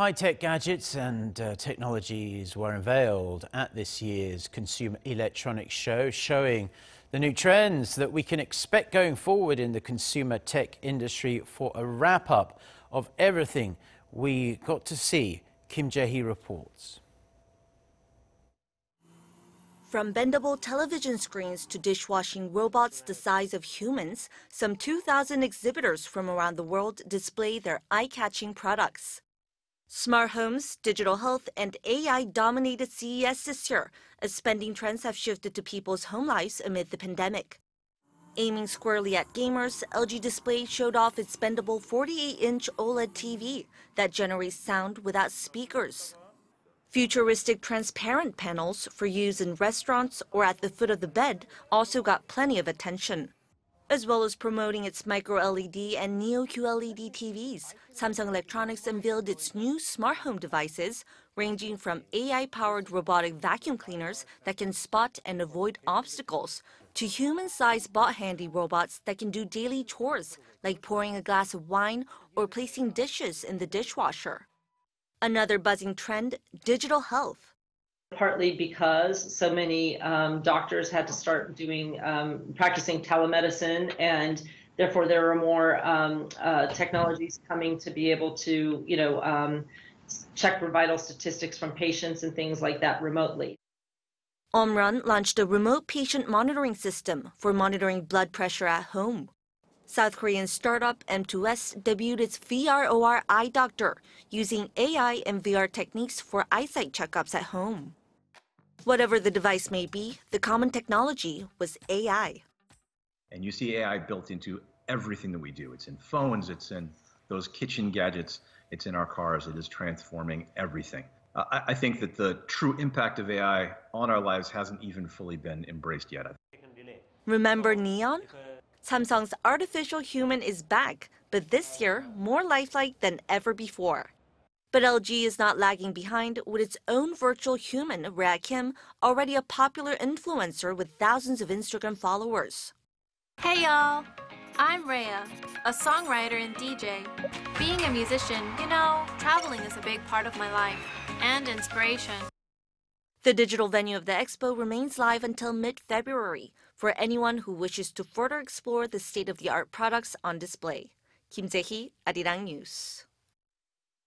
High-tech gadgets and uh, technologies were unveiled at this year's Consumer Electronics Show, showing the new trends that we can expect going forward in the consumer tech industry for a wrap-up of everything we got to see. Kim Jae-hee reports. From bendable television screens to dishwashing robots the size of humans, some 2,000 exhibitors from around the world display their eye-catching products. Smart homes, digital health, and AI dominated CES this year as spending trends have shifted to people's home lives amid the pandemic. Aiming squarely at gamers, LG Display showed off its bendable 48-inch OLED TV that generates sound without speakers. Futuristic transparent panels for use in restaurants or at the foot of the bed also got plenty of attention. As well as promoting its micro-LED and Neo-QLED TVs, Samsung Electronics unveiled its new smart home devices, ranging from AI-powered robotic vacuum cleaners that can spot and avoid obstacles, to human-sized bot-handy robots that can do daily chores, like pouring a glass of wine or placing dishes in the dishwasher. Another buzzing trend, digital health partly because so many um, doctors had to start doing um, practicing telemedicine and therefore there are more um, uh, technologies coming to be able to you know um, check vital statistics from patients and things like that remotely omron launched a remote patient monitoring system for monitoring blood pressure at home South Korean startup M2S debuted its VR-OR eye doctor using AI and VR techniques for eyesight checkups at home. Whatever the device may be, the common technology was AI. And you see AI built into everything that we do. It's in phones, it's in those kitchen gadgets, it's in our cars. It is transforming everything. Uh, I, I, think that the true impact of AI on our lives hasn't even fully been embraced yet. Remember Neon? Samsung's artificial human is back, but this year more lifelike than ever before. But LG is not lagging behind with its own virtual human, Reah Keem, already a popular influencer with thousands of Instagram followers. Hey y'all! I'm Rhea, a songwriter and DJ. Being a musician, you know, traveling is a big part of my life and inspiration. The digital venue of the expo remains live until mid February for anyone who wishes to further explore the state of the art products on display. Kim Jae-hee, Arirang News.